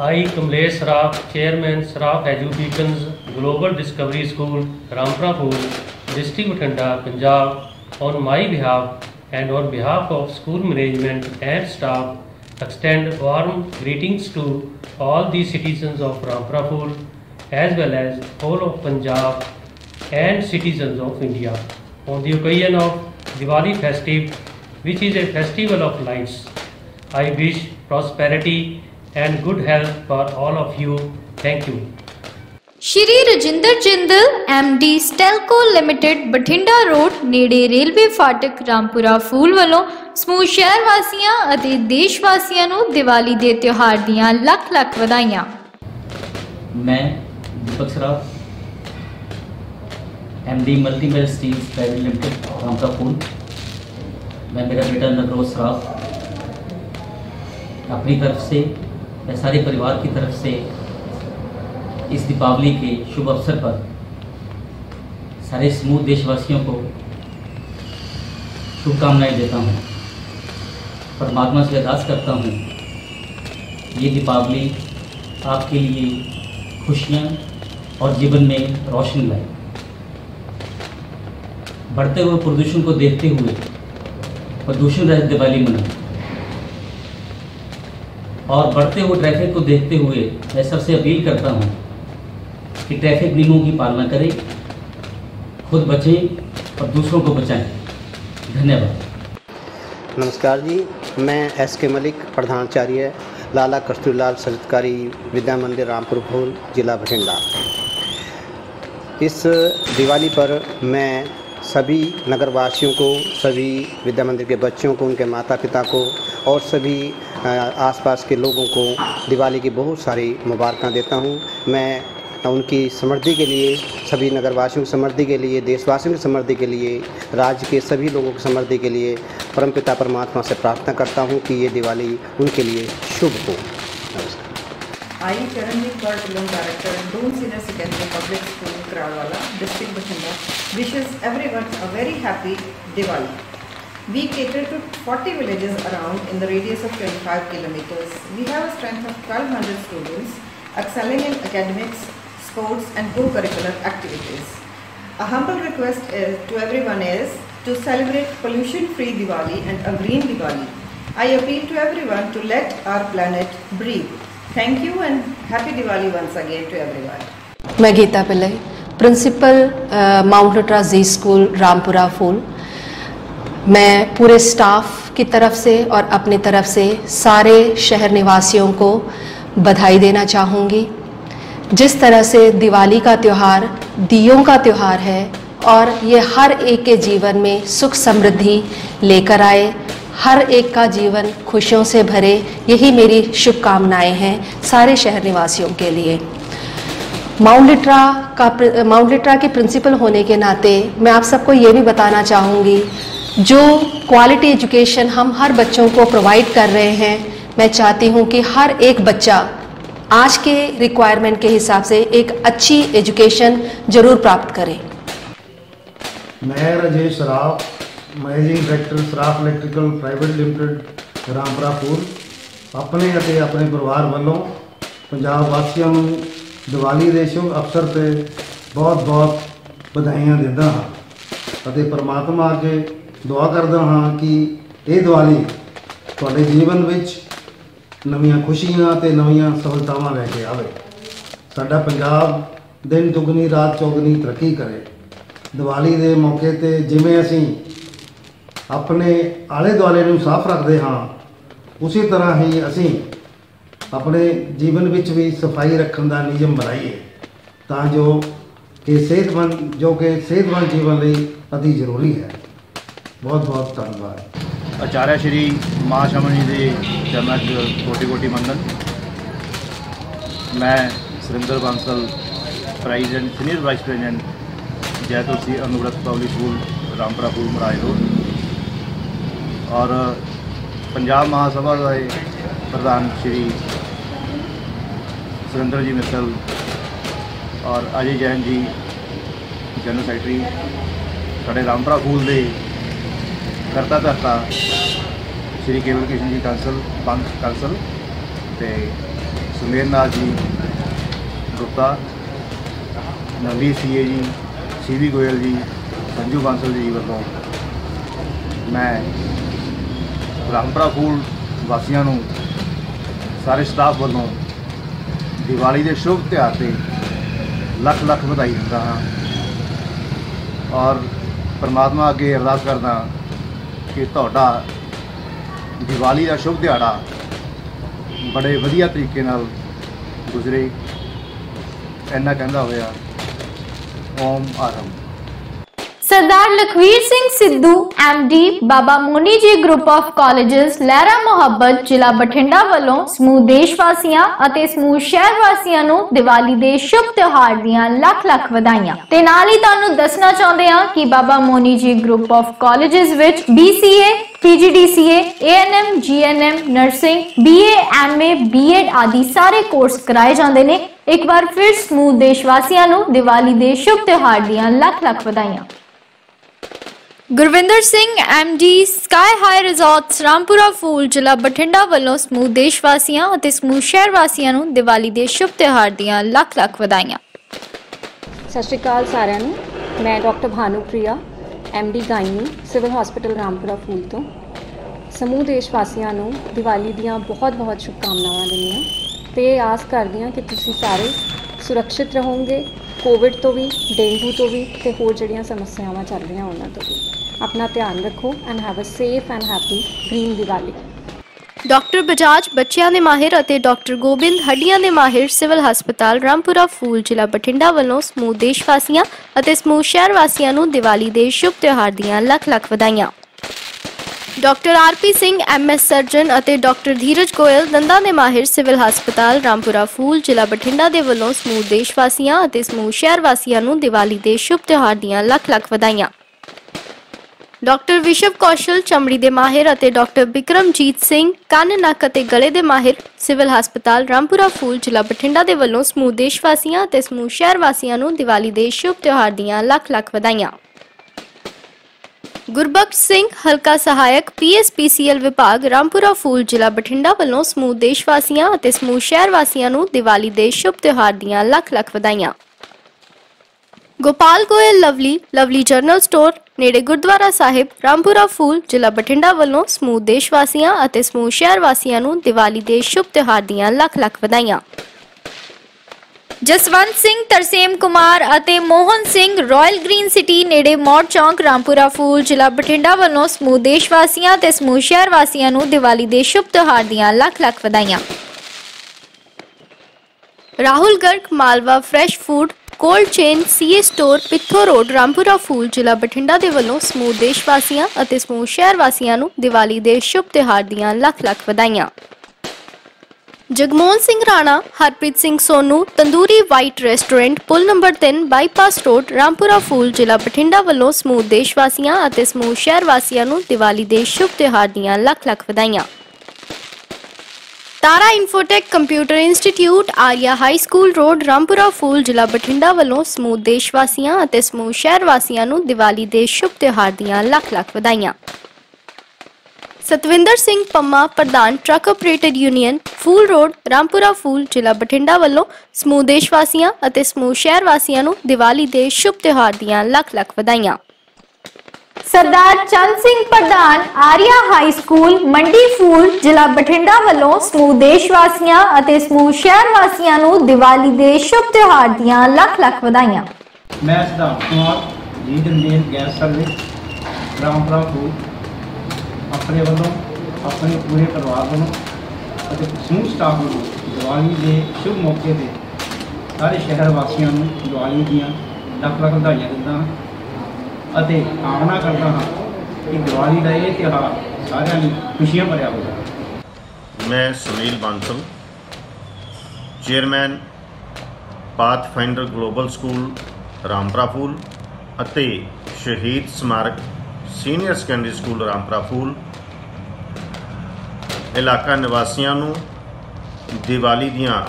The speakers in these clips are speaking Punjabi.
I, Kamlesh Saraf, Chairman Saraf Educations Global Discovery School, Rampura Pool, District Bathinda, Punjab, on my behalf and on behalf of school management and staff, extend warm greetings to all the citizens of Rampura Pool as well as whole of Punjab and citizens of India on the occasion of Diwali festive, which is a festival of lights. I wish prosperity and good health for all of you. Thank you. Shri Rajinder Jindal the Stelco limited Bathinda road ਨੇੜੇ ਰੇਲਵੇ ਫਾਟਕ ਰਾਮਪੁਰਾ ਫੂਲ ਵੱਲੋਂ ਸਮੂਹ ਸ਼ਹਿਰ ਵਾਸੀਆਂ ਅਤੇ ਦੇਸ਼ ਵਾਸੀਆਂ ਨੂੰ ਦੀਵਾਲੀ ਦੇ ਤਿਉਹਾਰ ਦੀਆਂ ਲੱਖ ਲੱਖ ਵਧਾਈਆਂ मैं Deepak Saraf M D multi mail steels private limited रामका फूल मैं मेरा बेटा नवरोज सराफ अपनी तरफ से या सारे परिवार की तरफ़ से इस दीपावली के शुभ अवसर पर सारे समूह देशवासियों को शुभकामनाएँ देता हूँ। परमात्मा से अरदास करता हूँ, ये दीपावली आपके लिए खुशियाँ और जीवन में रोशनी लाए। बढ़ते हुए प्रदूषण को देखते हुए प्रदूषण रहित दिवाली मनाएँ। और बढ़ते हुए ट्रैफ़िक को देखते हुए मैं सबसे अपील करता हूँ कि ट्रैफ़िक नियमों की पालना करें, खुद बचें और दूसरों को बचाएँ। धन्यवाद। नमस्कार जी, मैं एस के मलिक, प्रधानाचार्य, लाला कस्तूरलाल सरकारी विद्या मंदिर, रामपुर भोल जिला बठिंडा। इस दिवाली पर मैं सभी नगरवासियों को, सभी विद्या मंदिर के बच्चों को, उनके माता पिता को और सभी आसपास के लोगों को दिवाली की बहुत सारी मुबारक देता हूँ। मैं उनकी समृद्धि के लिए सभी नगरवासियों की समृद्धि के लिए देशवासियों की समृद्धि के लिए राज्य के सभी लोगों की समृद्धि के लिए परमपिता परमात्मा से प्रार्थना करता हूँ कि ये दिवाली उनके लिए शुभ हो। नमस्कार। and Doon Senior Secondary Public School, Krawala, District Bathinda, wishes everyone a very happy Diwali. We cater to 40 villages around in the radius of 25 kilometers. We have a strength of 1200 students excelling in academics, sports and co-curricular activities. A humble request is, to everyone is to celebrate pollution-free Diwali and a green Diwali. I appeal to everyone to let our planet breathe. Thank you and happy Diwali once again to everyone. मैं Geeta Pillai principal mount litera zee school Rampura Phul मैं पूरे स्टाफ की तरफ़ से और अपनी तरफ़ से सारे शहर निवासियों को बधाई देना चाहूँगी। जिस तरह से दिवाली का त्यौहार, दियों का त्यौहार है और ये हर एक के जीवन में सुख समृद्धि लेकर आए, हर एक का जीवन खुशियों से भरे, यही मेरी शुभकामनाएँ हैं सारे शहर निवासियों के लिए। माउंट लिट्रा का माउंट लिट्रा के प्रिंसिपल होने के नाते मैं आप सबको ये भी बताना चाहूँगी जो क्वालिटी एजुकेशन हम हर बच्चों को प्रोवाइड कर रहे हैं मैं चाहती हूँ कि हर एक बच्चा आज के रिक्वायरमेंट के हिसाब से एक अच्छी एजुकेशन जरूर प्राप्त करे मैं Rajesh Saraf managing director Saraf electrical private limited Rampura Phul ਆਪਣੇ ਅਤੇ ਆਪਣੇ ਪਰਿਵਾਰ ਵੱਲੋਂ ਪੰਜਾਬ ਵਾਸੀਆਂ ਨੂੰ ਦੀਵਾਲੀ ਦੇ ਸ਼ੁਭ ਅਵਸਰ ਤੇ ਬਹੁਤ-ਬਹੁਤ ਵਧਾਈਆਂ ਦਿੰਦਾ ਹਾਂ ਅਤੇ ਪ੍ਰਮਾਤਮਾ ਅੱਗੇ ਦੁਆ ਕਰਦਾ ਹਾਂ ਕਿ ਇਹ ਦੀਵਾਲੀ ਤੁਹਾਡੇ ਜੀਵਨ ਵਿੱਚ ਨਵੀਆਂ ਖੁਸ਼ੀਆਂ ਤੇ ਨਵੀਆਂ ਸਫਲਤਾਵਾਂ ਲੈ ਕੇ ਆਵੇ। ਸਾਡਾ ਪੰਜਾਬ ਦਿਨ ਦੁਗਣੀ, ਰਾਤ ਚੌਗਣੀ ਤਰੱਕੀ ਕਰੇ। ਦੀਵਾਲੀ ਦੇ ਮੌਕੇ ਤੇ ਜਿਵੇਂ ਅਸੀਂ ਆਪਣੇ ਆਲੇ ਦੁਆਲੇ ਨੂੰ ਸਾਫ਼ ਰੱਖਦੇ ਹਾਂ, ਉਸੇ ਤਰ੍ਹਾਂ ਹੀ ਅਸੀਂ ਆਪਣੇ ਜੀਵਨ ਵਿੱਚ ਵੀ ਸਫ਼ਾਈ ਰੱਖਣ ਦਾ ਨਿਯਮ ਬਣਾਈਏ, ਤਾਂ ਜੋ ਕਿ ਸਿਹਤਮੰਦ, ਜੋ ਕਿ ਸਿਹਤਮੰਦ ਜੀਵਨ ਲਈ ਅਤੀ ਜ਼ਰੂਰੀ ਹੈ। ਬਹੁਤ ਬਹੁਤ ਧੰਨਵਾਦ। ਆਚਾਰਿਆ ਸ਼੍ਰੀ ਮਾਂ ਸ਼ਮਨ ਜੀ ਦੇ ਚਰਨਾਂ 'ਚ ਕੋਟੀ ਕੋਟੀ ਮੰਗਨ ਮੈਂ Surinder Bansal president senior vice president Jai Tulsi Anuvrat public school, Rampura Phul Maraj road. ਔਰ ਪੰਜਾਬ ਮਹਾਸਭਾ ਦੇ ਪ੍ਰਧਾਨ ਸ਼੍ਰੀ ਸੁਰਿੰਦਰ ਜੀ ਮਿੱਤਲ ਔਰ ਅਜੇ ਜੈਨ ਜੀ, ਜਨਰਲ ਸੈਕਟਰੀ, ਸਾਡੇ ਰਾਮਪੁਰਾ ਫੂਲ ਦੇ ਕਰਤਾ ਧਰਤਾ ਸ਼੍ਰੀ ਕੇਵਲ ਕ੍ਰਿਸ਼ਨ ਜੀ ਕਾਂਸਲ ਬੰਦ ਕਾਂਸਲ ਤੇ ਸੁਮੇਰਨਾਥ ਜੀ, ਗੁਪਤਾ ਨਵੀ ਸੀਏ ਜੀ ਸੀਵੀ ਗੋਇਲ ਜੀ, ਸੰਜੂ ਬਾਂਸਲ ਜੀ ਵੱਲੋਂ ਮੈਂ ਰਾਮਪੁਰਾ ਫੂਲ ਵਾਸੀਆਂ ਨੂੰ ਸਾਰੇ ਸਟਾਫ ਵੱਲੋਂ ਦੀਵਾਲੀ ਦੇ ਸ਼ੁਭ ਤਿਉਹਾਰ ਤੇ ਲੱਖ ਲੱਖ ਵਧਾਈ ਦਿੰਦਾ ਹਾਂ ਔਰ ਪਰਮਾਤਮਾ ਅੱਗੇ ਅਰਦਾਸ ਕਰਦਾ ਕਿ ਤੁਹਾਡਾ ਦੀਵਾਲੀ ਦਾ ਸ਼ੁਭ ਦਿਹਾੜਾ ਬੜੇ ਵਧੀਆ ਤਰੀਕੇ ਨਾਲ ਗੁਜ਼ਰੇ। ਇੰਨਾ ਕਹਿੰਦਾ ਹੋਇਆ, ਓਮ ਆਰਮ Sardar Lakhvir Singh Sidhu MD Baba Moni ji group of colleges ਲਹਿਰਾ ਮੁਹੱਬਤ ਜ਼ਿਲ੍ਹਾ ਬਠਿੰਡਾ ਵੱਲੋਂ ਸਮੂਹ ਦੇਸ਼ ਵਾਸੀਆਂ ਅਤੇ ਸਮੂਹ ਸ਼ਹਿਰ ਵਾਸੀਆਂ ਨੂੰ ਦੀਵਾਲੀ ਦੇ ਸ਼ੁਭ ਤਿਉਹਾਰ ਦੀਆਂ ਲੱਖ ਲੱਖ ਵਧਾਈਆਂ ਤੇ ਨਾਲ ਹੀ ਤੁਹਾਨੂੰ ਦੱਸਣਾ ਚਾਹੁੰਦੇ ਹਾਂ ਕਿ Baba Moni ji group of colleges ਵਿੱਚ BCA PGDCA ANM GNM nursing BA MA BEd ਆਦि ਸਾਰੇ ਕੋਰਸ ਕਰਾਏ ਜਾਂਦੇ ਨੇ ਇੱਕ ਵਾਰ ਫਿਰ ਸਮੂਹ ਦੇਸ਼ ਵਾਸੀਆਂ ਨੂੰ ਦੀਵਾਲੀ ਦੇ ਸ਼ੁਭ ਤਿਉਹਾਰ ਦੀਆਂ ਲੱਖ ਲੱਖ ਵਧਾਈਆਂ Gurvinder Singh MD sky high resorts Rampura Phul ਜ਼ਿਲ੍ਹਾ ਬਠਿੰਡਾ ਵੱਲੋਂ ਸਮੂਹ ਦੇਸ਼ ਵਾਸੀਆਂ ਅਤੇ ਸਮੂਹ ਸ਼ਹਿਰ ਵਾਸੀਆਂ ਨੂੰ ਦੀਵਾਲੀ ਦੇ ਸ਼ੁਭ ਤਿਉਹਾਰ ਦੀਆਂ ਲੱਖ ਲੱਖ ਵਧਾਈਆਂ। ਸਤਿ ਸ਼੍ਰੀ ਅਕਾਲ ਸਾਰਿਆਂ ਨੂੰ। ਮੈਂ doctor Bhanupriya D gynae, civil hospital Rampura Phul ਤੋਂ। ਸਮੂਹ ਦੇਸ਼ ਵਾਸੀਆਂ ਨੂੰ ਦੀਵਾਲੀ ਦੀਆਂ ਬਹੁਤ-ਬਹੁਤ ਸ਼ੁਭਕਾਮਨਾਵਾਂ ਦਿੰਦੀ ਹਾਂ ਤੇ ਆਸ ਕਰਦੀ ਹਾਂ ਕਿ ਤੁਸੀਂ ਸਾਰੇ ਸੁਰੱਖਿਅਤ ਰਹੋਗੇ ਕੋਵਿਡ ਤੋਂ ਵੀ, ਡੇਂਗੂ ਤੋਂ ਵੀ ਤੇ ਹੋਰ ਜਿਹੜੀਆਂ ਸਮੱਸਿਆਵਾਂ ਚੱਲ ਰਹੀਆਂ ਉਹਨਾਂ ਤੋਂ ਵੀ। ਆਪਣਾ ਧਿਆਨ ਰੱਖੋ and have a safe and happy green Diwali doctor Bajaj ਬੱਚਿਆਂ ਦੇ ਮਾਹਿਰ ਅਤੇ ਡਾਕਟਰ ਗੋਬਿੰਦ ਹੱਡੀਆਂ ਦੇ ਮਾਹਿਰ ਸਿਵਲ ਹਸਪਤਾਲ ਰਾਮਪੁਰਾ, ਫੂਲ ਜ਼ਿਲ੍ਹਾ ਬਠਿੰਡਾ ਵੱਲੋਂ ਸਮੂਹ ਦੇਸ਼ ਵਾਸੀਆਂ ਅਤੇ ਸਮੂਹ ਸ਼ਹਿਰ ਵਾਸੀਆਂ ਨੂੰ ਦੀਵਾਲੀ ਦੇ ਸ਼ੁਭ ਤਿਉਹਾਰ ਦੀਆਂ ਲੱਖ ਲੱਖ ਵਧਾਈਆਂ। Doctor R P Singh M S surgeon ਅਤੇ ਡਾਕਟਰ ਧੀਰਜ ਗੋਇਲ ਦੰਦਾਂ ਦੇ ਮਾਹਿਰ ਸਿਵਲ ਹਸਪਤਾਲ ਰਾਮਪੁਰਾ, ਫੂਲ ਜ਼ਿਲ੍ਹਾ ਬਠਿੰਡਾ ਦੇ ਵੱਲੋਂ ਸਮੂਹ ਦੇਸ਼ ਵਾਸੀਆਂ ਅਤੇ ਸਮੂਹ ਸ਼ਹਿਰ ਵਾਸੀਆਂ ਨੂੰ ਦੀਵਾਲੀ ਦੇ ਸ਼ੁਭ ਤਿਉਹਾਰ ਦੀਆਂ ਲੱਖ ਲੱਖ ਵਧਾਈਆਂ। ਡਾਕਟਰ ਵਿਸ਼ਵ ਕੌਸ਼ਲ ਚਮੜੀ ਦੇ ਮਾਹਿਰ ਅਤੇ ਡਾਕਟਰ ਬਿਕਰਮਜੀਤ ਸਿੰਘ ਕੰਨ, ਨੱਕ ਅਤੇ ਗਲੇ ਦੇ ਮਾਹਿਰ ਸਿਵਲ ਹਸਪਤਾਲ ਰਾਮਪੁਰਾ ਫੂਲ ਜ਼ਿਲ੍ਹਾ ਬਠਿੰਡਾ ਦੇ ਵੱਲੋਂ ਸਮੂਹ ਦੇਸ਼ ਵਾਸੀਆਂ ਅਤੇ ਸਮੂਹ ਸ਼ਹਿਰ ਵਾਸੀਆਂ ਨੂੰ ਦੀਵਾਲੀ ਦੇ ਸ਼ੁਭ ਤਿਉਹਾਰ ਦੀਆਂ ਲੱਖ ਲੱਖ ਵਧਾਈਆਂ। ਗੁਰਬਖਸ਼ ਸਿੰਘ ਹਲਕਾ ਸਹਾਇਕ ਪੀਐਸਪੀਸੀਐਲ ਵਿਭਾਗ ਰਾਮਪੁਰਾ ਫੂਲ ਜ਼ਿਲ੍ਹਾ ਬਠਿੰਡਾ ਵੱਲੋਂ ਸਮੂਹ ਦੇਸ਼ ਵਾਸੀਆਂ ਅਤੇ ਸਮੂਹ ਸ਼ਹਿਰ ਵਾਸੀਆਂ ਨੂੰ ਦੀਵਾਲੀ ਦੇ ਸ਼ੁਭ ਤਿਉਹਾਰ ਦੀਆਂ ਲੱਖ ਲੱਖ ਵਧਾਈਆਂ। Gopal Goyal, lovely lovely general store, ਨੇੜੇ ਗੁਰਦੁਆਰਾ ਸਾਹਿਬ, ਰਾਮਪੁਰਾ ਫੂਲ, ਜ਼ਿਲ੍ਹਾ ਬਠਿੰਡਾ ਵੱਲੋਂ ਸਮੂਹ ਦੇਸ਼ ਵਾਸੀਆਂ ਅਤੇ ਸਮੂਹ ਸ਼ਹਿਰ ਵਾਸੀਆਂ ਨੂੰ ਦੀਵਾਲੀ ਦੇ ਸ਼ੁਭ ਤਿਉਹਾਰ ਦੀਆਂ ਲੱਖ ਲੱਖ ਵਧਾਈਆਂ। ਜਸਵੰਤ ਸਿੰਘ, ਤਰਸੇਮ ਕੁਮਾਰ ਅਤੇ Mohan Singh, royal green city ਨੇੜੇ ਮੌੜ ਚੌਂਕ, ਰਾਮਪੁਰਾ ਫੂਲ, ਜ਼ਿਲ੍ਹਾ ਬਠਿੰਡਾ ਵੱਲੋਂ ਸਮੂਹ ਦੇਸ਼ ਵਾਸੀਆਂ ਤੇ ਸਮੂਹ ਸ਼ਹਿਰ ਵਾਸੀਆਂ ਨੂੰ ਦੀਵਾਲੀ ਦੇ ਸ਼ੁਭ ਤਿਉਹਾਰ ਦੀਆਂ ਲੱਖ ਲੱਖ ਵਧਾਈਆਂ। Rahul Garg, Malwa fresh food cold chain C A store Pitho road, Rampura Phul ਜ਼ਿਲ੍ਹਾ ਬਠਿੰਡਾ ਦੇ ਵੱਲੋਂ ਸਮੂਹ ਦੇਸ਼ ਵਾਸੀਆਂ ਅਤੇ ਸਮੂਹ ਸ਼ਹਿਰ ਵਾਸੀਆਂ ਨੂੰ ਦੀਵਾਲੀ ਦੇ ਸ਼ੁਭ ਤਿਉਹਾਰ ਦੀਆਂ ਲੱਖ ਲੱਖ ਵਧਾਈਆਂ। ਜਗਮੋਹਨ ਸਿੰਘ ਰਾਣਾ, ਹਰਪ੍ਰੀਤ ਸਿੰਘ ਸੋਨੂ, ਤੰਦੂਰੀ ਵਾਈਟ ਰੈਸਟੋਰੈਂਟ, ਪੁਲ number 3 bypass road, Rampura Phul ਜ਼ਿਲ੍ਹਾ ਬਠਿੰਡਾ ਵੱਲੋਂ ਸਮੂਹ ਦੇਸ਼ ਵਾਸੀਆਂ ਅਤੇ ਸਮੂਹ ਸ਼ਹਿਰ ਵਾਸੀਆਂ ਨੂੰ ਦੀਵਾਲੀ ਦੇ ਸ਼ੁਭ ਤਿਉਹਾਰ ਦੀਆਂ ਲੱਖ ਲੱਖ ਵਧਾਈਆਂ। Tara infotech computer institute Arya high school road Rampura Phul ਜ਼ਿਲ੍ਹਾ ਬਠਿੰਡਾ ਵੱਲੋਂ ਸਮੂਹ ਦੇਸ਼ ਵਾਸੀਆਂ ਅਤੇ ਸਮੂਹ ਸ਼ਹਿਰ ਵਾਸੀਆਂ ਨੂੰ ਦੀਵਾਲੀ ਦੇ ਸ਼ੁਭ ਤਿਉਹਾਰ ਦੀਆਂ ਲੱਖ ਲੱਖ ਵਧਾਈਆਂ। ਸਤਵਿੰਦਰ ਸਿੰਘ ਪੰਮਾ, ਪ੍ਰਧਾਨ truck operator union Phul road, Rampura Phul ਜ਼ਿਲ੍ਹਾ ਬਠਿੰਡਾ ਵੱਲੋਂ ਸਮੂਹ ਦੇਸ਼ ਵਾਸੀਆਂ ਅਤੇ ਸਮੂਹ ਸ਼ਹਿਰ ਵਾਸੀਆਂ ਨੂੰ ਦੀਵਾਲੀ ਦੇ ਸ਼ੁਭ ਤਿਉਹਾਰ ਦੀਆਂ ਲੱਖ ਲੱਖ ਵਧਾਈਆਂ। ਸਰਦਾਰ ਚੰਦ ਸਿੰਘ ਪ੍ਰਧਾਨ ਆਰੀਆ ਹਾਈ ਸਕੂਲ, ਮੰਡੀ ਫੂਲ, ਜ਼ਿਲ੍ਹਾ ਬਠਿੰਡਾ ਵੱਲੋਂ ਸਮੂਹ ਦੇਸ਼ ਵਾਸੀਆਂ ਅਤੇ ਸਮੂਹ ਸ਼ਹਿਰ ਵਾਸੀਆਂ ਨੂੰ ਦੀਵਾਲੀ ਦੇ ਸ਼ੁਭ ਤਿਉਹਾਰ ਦੀਆਂ ਲੱਖ ਲੱਖ ਵਧਾਈਆਂ। ਮੈਂ Siddharth Kumar, lead Indian gas service Rampura Phul, ਆਪਣੇ ਵੱਲੋਂ, ਆਪਣੇ ਪੂਰੇ ਪਰਿਵਾਰ ਵੱਲੋਂ ਅਤੇ ਸਮੂਹ ਸਟਾਫ ਵੱਲੋਂ ਦੀਵਾਲੀ ਦੇ ਸ਼ੁਭ ਮੌਕੇ ਤੇ ਸਾਰੇ ਸ਼ਹਿਰ ਵਾਸੀਆਂ ਨੂੰ ਦੀਵਾਲੀ ਦੀਆਂ ਲੱਖ ਲੱਖ ਵਧਾਈਆਂ ਦਿੰਦਾ ਹਾਂ। ਅਤੇ ਕਾਮਨਾ ਕਰਦਾ ਹਾਂ ਕਿ ਦੀਵਾਲੀ ਦਾ ਇਹ ਤਿਉਹਾਰ ਸਾਰਿਆਂ ਲਈ ਖੁਸ਼ੀਆਂ ਭਰਿਆ ਹੋਵੇ। ਮੈਂ Sunil Bansal, chairman pathfinder global school Rampura Phul ਅਤੇ Shaheed Smarak senior secondary school Rampura Phul. ਇਲਾਕਾ ਨਿਵਾਸੀਆਂ ਨੂੰ ਦੀਵਾਲੀ ਦੀਆਂ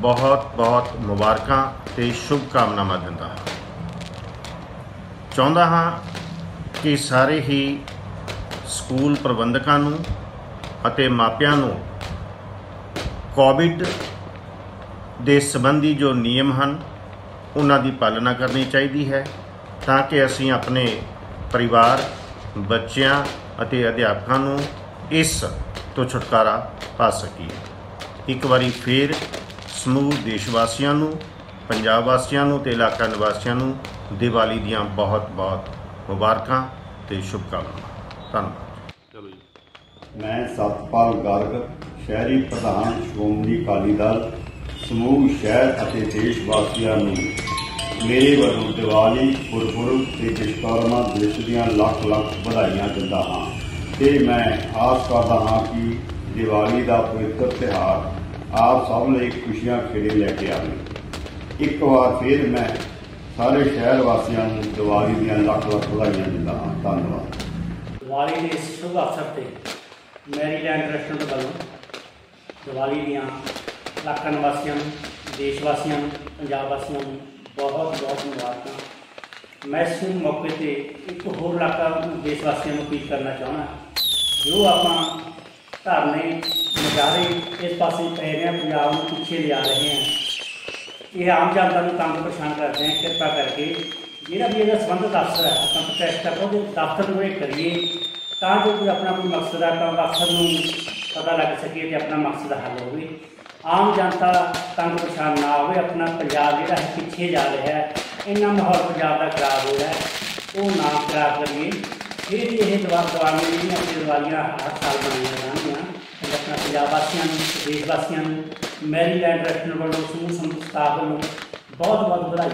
ਬਹੁਤ ਬਹੁਤ ਮੁਬਾਰਕਾਂ ਤੇ ਸ਼ੁਭ ਕਾਮਨਾਵਾਂ ਦਿੰਦਾ ਹਾਂ। ਚਾਹੁੰਦਾ ਹਾਂ ਕਿ ਸਾਰੇ ਹੀ ਸਕੂਲ ਪ੍ਰਬੰਧਕਾਂ ਨੂੰ ਅਤੇ ਮਾਪਿਆਂ ਨੂੰ ਕੋਵਿਡ ਦੇ ਸੰਬੰਧੀ ਜੋ ਨਿਯਮ ਹਨ, ਉਹਨਾਂ ਦੀ ਪਾਲਣਾ ਕਰਨੀ ਚਾਹੀਦੀ ਹੈ ਤਾਂ ਕਿ ਅਸੀਂ ਆਪਣੇ ਪਰਿਵਾਰ, ਬੱਚਿਆਂ ਅਤੇ ਅਧਿਆਪਕਾਂ ਨੂੰ ਇਸ ਤੋਂ ਛੁਟਕਾਰਾ ਪਾ ਸਕੀਏ। ਇੱਕ ਵਾਰੀ ਫੇਰ ਸਮੂਹ ਦੇਸ਼ ਵਾਸੀਆਂ ਨੂੰ ਪੰਜਾਬ ਵਾਸੀਆਂ ਨੂੰ ਤੇ ਇਲਾਕਾ ਨਿਵਾਸੀਆਂ ਨੂੰ ਦੀਵਾਲੀ ਦੀਆਂ ਬਹੁਤ-ਬਹੁਤ ਮੁਬਾਰਕਾਂ ਤੇ ਸ਼ੁਭਕਾਮਨਾਵਾਂ। ਧੰਨਵਾਦ। ਮੈਂ ਸਤਪਾਲ ਗਰਗ ਸ਼ਹਿਰੀ ਪ੍ਰਧਾਨ ਸ਼੍ਰੋਮਣੀ ਅਕਾਲੀ ਦਲ ਸਮੂਹ ਸ਼ਹਿਰ ਅਤੇ ਦੇਸ਼ ਵਾਸੀਆਂ ਨੂੰ ਮੇਰੇ ਵੱਲੋਂ ਦੀਵਾਲੀ ਗੁਰਪੁਰਬ ਤੇ ਵਿਸ਼ਵਕਰਮਾ ਦਿਵਸ ਦੀਆਂ ਲੱਖ ਲੱਖ ਵਧਾਈਆਂ ਦਿੰਦਾ ਹਾਂ ਤੇ ਮੈਂ ਆਸ ਕਰਦਾ ਹਾਂ ਕਿ ਦੀਵਾਲੀ ਦਾ ਪਵਿੱਤਰ ਤਿਉਹਾਰ ਆਪ ਸਭ ਲਈ ਖੁਸ਼ੀਆਂ ਖੇੜੇ ਲੈ ਕੇ ਆਵੇ। ਇੱਕ ਵਾਰ ਫਿਰ ਮੈਂ ਸਾਰੇ ਸ਼ਹਿਰ ਵਾਸੀਆਂ ਨੂੰ ਦੀਵਾਲੀ ਦੀਆਂ ਲੱਖ ਲੱਖ ਵਧਾਈਆਂ ਦਿੰਦਾ ਹਾਂ। ਧੰਨਵਾਦ। ਦੀਵਾਲੀ ਦੇ ਇਸ ਸ਼ੁਭ ਅਵਸਰ ਤੇ ਮੈਰੀਲੈਂਡ ਰੈਸਟੋਰੈਂਟ ਵੱਲੋਂ ਦੀਵਾਲੀ ਦੀਆਂ ਇਲਾਕਾ ਨਿਵਾਸੀਆਂ ਨੂੰ, ਦੇਸ਼ ਵਾਸੀਆਂ ਨੂੰ, ਪੰਜਾਬ ਵਾਸੀਆਂ ਨੂੰ ਬਹੁਤ ਬਹੁਤ ਮੁਬਾਰਕਾਂ। ਮੈਂ ਇਸ ਮੌਕੇ ਤੇ ਇੱਕ ਹੋਰ ਇਲਾਕਾ ਦੇਸ਼ ਵਾਸੀਆਂ ਨੂੰ ਅਪੀਲ ਕਰਨਾ ਚਾਹੁੰਦਾ ਜੋ ਆਪਾਂ ਧਰਨੇ, ਨਜ਼ਾਰੇ ਇਸ ਪਾਸੇ ਪੈ ਰਹੇ ਆ ਪੰਜਾਬ ਨੂੰ ਪਿੱਛੇ ਲਿਆ ਰਹੇ ਆ ਇਹ ਆਮ ਜਨਤਾ ਨੂੰ ਤੰਗ ਪਰੇਸ਼ਾਨ ਕਰਦੇ ਆ ਕਿਰਪਾ ਕਰਕੇ। ਜਿਹੜਾ ਵੀ ਇਹਦਾ ਸੰਬੰਧਿਤ ਦਫ਼ਤਰ ਹੈ, ਆਪਾਂ ਪ੍ਰੋਟੈਸਟ ਕਰੋ ਉਹਦੇ ਦਫ਼ਤਰ ਨੂੰ ਇਹ ਕਰੀਏ ਤਾਂ ਜੋ ਕੋਈ ਆਪਣਾ ਕੋਈ ਮਕਸਦ ਆ ਤਾਂ ਦਫ਼ਤਰ ਨੂੰ ਪਤਾ ਲੱਗ ਸਕੇ ਤੇ ਆਪਣਾ ਮਕਸਦ ਹੱਲ ਹੋਵੇ। ਆਮ ਜਨਤਾ ਤੰਗ ਪਰੇਸ਼ਾਨ ਨਾ ਹੋਵੇ, ਆਪਣਾ ਪੰਜਾਬ ਜਿਹੜਾ ਹੈ ਪਿੱਛੇ ਜਾ ਰਿਹਾ ਹੈ, ਇੰਨਾ ਮਾਹੌਲ ਪੰਜਾਬ ਦਾ ਖਰਾਬ ਹੋ ਰਿਹਾ ਹੈ, ਉਹ ਨਾ ਖਰਾਬ ਕਰੀਏ। ਫਿਰ ਵੀ ਇਹ ਦਵਾ ਦਵਾਈਆਂ ਜਿਹੜੀਆਂ ਅਸੀਂ ਦੀਵਾਲੀਆਂ ਹਰ ਸਾਲ ਬਣਾਈਆਂ ਜਾਂਦੀਆਂ ਆਪਣਾ ਪੰਜਾਬ ਵਾਸੀਆਂ ਨੂੰ, ਦੇਸ਼ ਵਾਸੀਆਂ ਨੂੰ, ਮੈਰੀਲੈਂਡ ਰੈਸਟੋਰੈਂਟ ਵੱਲੋਂ ਸਮੂਹ ਸੰਸਥਾ ਵੱਲੋਂ ਬਹੁਤ ਬਹੁਤ ਵਧਾਈ।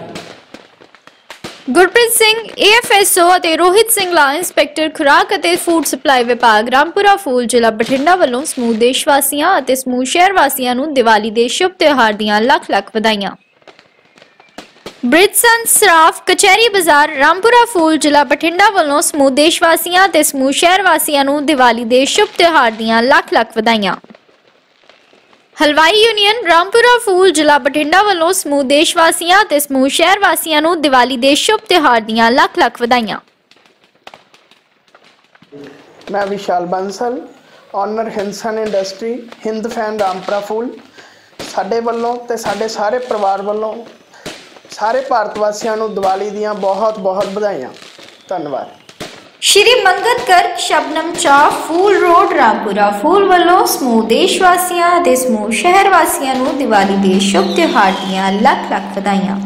ਗੁਰਪ੍ਰੀਤ ਸਿੰਘ ਏਐਫਐਸਓ ਅਤੇ ਰੋਹਿਤ ਸਿੰਘ ਲਾ ਇੰਸਪੈਕਟਰ ਖੁਰਾਕ ਅਤੇ ਫੂਡ ਸਪਲਾਈ ਵਿਭਾਗ ਰਾਮਪੁਰਾ ਫੂਲ ਜ਼ਿਲ੍ਹਾ ਬਠਿੰਡਾ ਵੱਲੋਂ ਸਮੂਹ ਦੇਸ਼ ਵਾਸੀਆਂ ਅਤੇ ਸਮੂਹ ਸ਼ਹਿਰ ਵਾਸੀਆਂ ਨੂੰ ਦੀਵਾਲੀ ਦੇ ਸ਼ੁਭ ਤਿਉਹਾਰ ਦੀਆਂ ਲੱਖ ਲੱਖ ਵਧਾਈਆਂ। ਬ੍ਰਿਟਸਨ ਸਰਾਫ ਕਚਹਿਰੀ ਬਾਜ਼ਾਰ ਰਾਮਪੁਰਾ ਫੂਲ ਜ਼ਿਲ੍ਹਾ ਬਠਿੰਡਾ ਵੱਲੋਂ ਸਮੂਹ ਦੇਸ਼ ਵਾਸੀਆਂ ਅਤੇ ਸਮੂਹ ਸ਼ਹਿਰ ਵਾਸੀਆਂ ਨੂੰ ਦੀਵਾਲੀ ਦੇ ਸ਼ੁਭ ਤਿਉਹਾਰ ਦੀਆਂ ਲੱਖ ਲੱਖ ਵਧਾਈਆਂ। ਹਲਵਾਈ ਯੂਨੀਅਨ ਰਾਮਪੁਰਾ ਫੂਲ ਜ਼ਿਲ੍ਹਾ ਬਠਿੰਡਾ ਵੱਲੋਂ ਸਮੂਹ ਦੇਸ਼ ਵਾਸੀਆਂ ਅਤੇ ਸਮੂਹ ਸ਼ਹਿਰ ਵਾਸੀਆਂ ਨੂੰ ਦੀਵਾਲੀ ਦੇ ਸ਼ੁਭ ਤਿਉਹਾਰ ਦੀਆਂ ਲੱਖ ਲੱਖ ਵਧਾਈਆਂ। ਮੈਂ ਵਿਸ਼ਾਲ ਬੰਸਲ ਓਨਰ ਹਿੰਸਨ ਇੰਡਸਟਰੀ ਹਿੰਦ ਫੈਨ ਰਾਮਪੁਰਾ ਫੂਲ। ਸਾਡੇ ਵੱਲੋਂ ਤੇ ਸਾਡੇ ਸਾਰੇ ਪਰਿਵਾਰ ਵੱਲੋਂ ਸਾਰੇ ਭਾਰਤ ਵਾਸੀਆਂ ਨੂੰ ਦੀਵਾਲੀ ਦੀਆਂ ਬਹੁਤ ਬਹੁਤ ਵਧਾਈਆਂ। ਧੰਨਵਾਦ। ਸ਼੍ਰੀ ਮੰਗਤਕਰ ਸ਼ਬਨਮ ਚਾ, ਫੂਲ ਰੋਡ, ਰਾਮਪੁਰਾ। ਫੂਲ ਵੱਲੋਂ ਸਮੂਹ ਦੇਸ਼ ਵਾਸੀਆਂ ਅਤੇ ਸਮੂਹ ਸ਼ਹਿਰ ਵਾਸੀਆਂ ਨੂੰ ਦੀਵਾਲੀ ਦੇ ਸ਼ੁਭ ਤਿਉਹਾਰ ਦੀਆਂ ਲੱਖ ਲੱਖ ਵਧਾਈਆਂ।